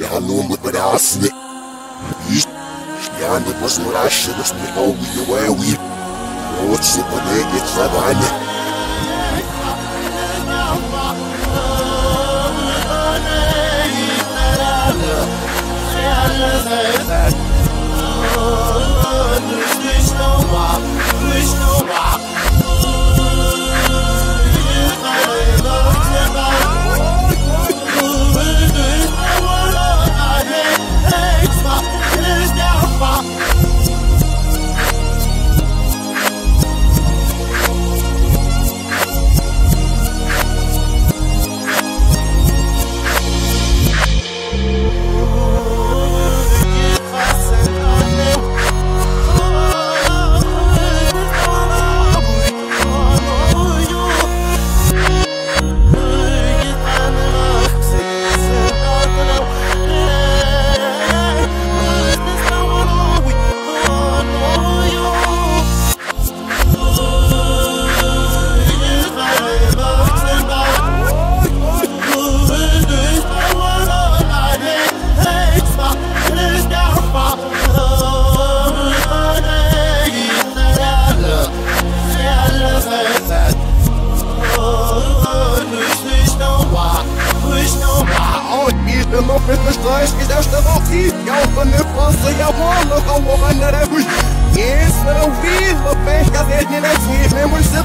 Yağlığım bu kadar aslı Yandı basmalar şırıs mı olmuyor ve uyup Oğuz sıkı ne geç zamanı nós que já estamos aqui Que é o Fanefossa e é a Mono, Calmo Raneremos E isso é o Vila, Pesca Verde Nessir Lembro de ser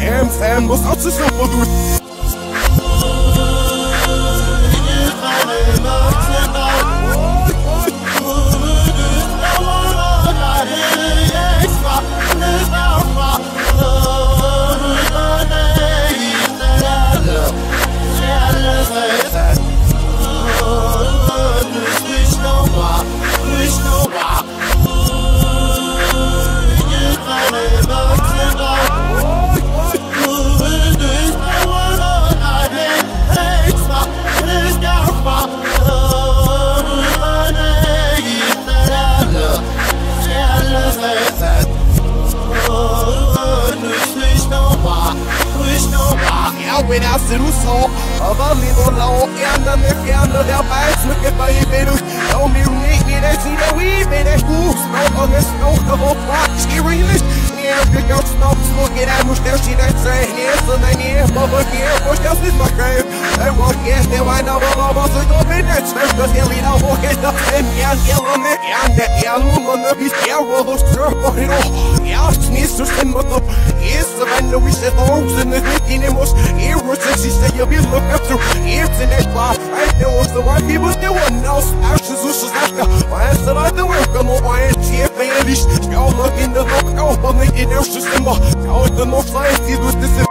da Sam, Sam, no salto se for do without sedução Avalindo não anda me fiando da paz No que vai ver os Não Their shit at say Nie so na nie Bubba here Push down this my grave I walk yes They wind up Bubba Bubba So go in it Smash Cause they lead out Walk it up And yeah Yeah on it Yeah net Yeah Luma No bis Yeah Roll Stir For it all Yeah Sneeze to send But up Yes Surrender We set Arms in the Minimos Heroes Existe Eu vi look up through Years in that spot I know what's the white people Still one else Ashes Usos Ashka Why is it I Fähig Schau look in the look Auch bei mir in der